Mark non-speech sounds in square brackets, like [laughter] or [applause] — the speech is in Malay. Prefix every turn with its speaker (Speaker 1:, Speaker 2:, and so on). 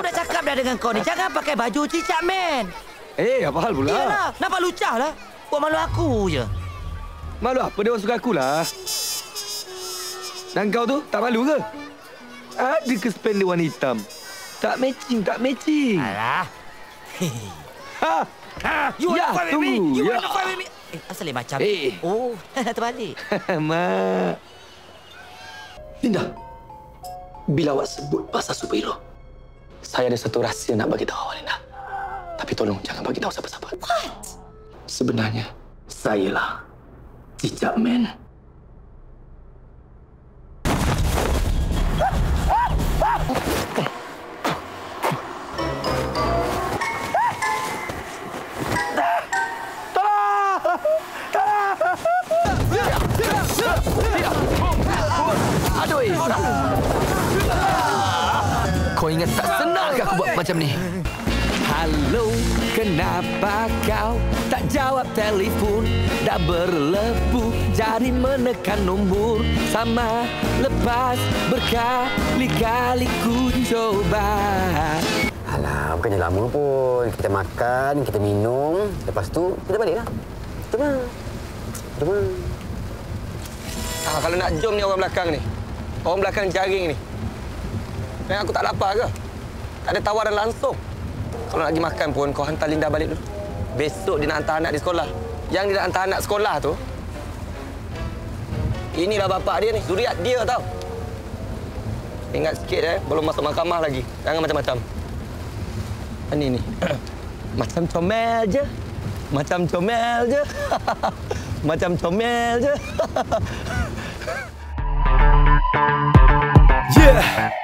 Speaker 1: dengan kau ni. Jangan pakai baju cicak, men.
Speaker 2: Eh, apa hal pula?
Speaker 1: Iyalah, nampak lucah lah. Buat malu aku je.
Speaker 2: Malu apa dia orang suka aku lah. Dan kau tu tak malu ke? Ada ke spender warna hitam? Tak matching, tak matching.
Speaker 1: Alah.
Speaker 2: Ha!
Speaker 1: Ha, you
Speaker 2: Ya,
Speaker 1: want to fight with me?
Speaker 2: tunggu.
Speaker 1: You
Speaker 2: Ya.
Speaker 1: want to fight with me? Eh, asal dia macam?
Speaker 2: Eh.
Speaker 1: Oh, [laughs] terbalik. [laughs]
Speaker 2: Mak.
Speaker 3: Linda, bila awak sebut pasal superhero, saya ada satu rahsia nak bagi tahu awak, Linda. Tapi tolong jangan bagi tahu siapa-siapa. What? Sebenarnya, saya lah Cicak Man.
Speaker 2: Aduh. Kau ingat tak ke aku buat macam ni? Halo, kenapa kau tak jawab telefon? Dah berlepuh jadi menekan nombor Sama lepas berkali-kali ku coba
Speaker 4: Alah, bukannya lama pun. Kita makan, kita minum. Lepas tu, kita baliklah. Kita mah.
Speaker 5: Ah, kalau nak jom ni orang belakang ni. Orang belakang jaring ni. Dan aku tak lapar ke? Tak ada tawaran langsung. Kalau nak pergi makan pun, kau hantar Linda balik dulu. Besok dia nak hantar anak di sekolah. Yang dia nak hantar anak sekolah tu, inilah bapak dia ni. Zuriat dia tau. Ingat sikit eh, belum masuk mahkamah lagi. Jangan macam-macam. Ini ni. [clears throat] Macam comel je. Macam comel je. [laughs] Macam comel je. [laughs]
Speaker 2: Yeah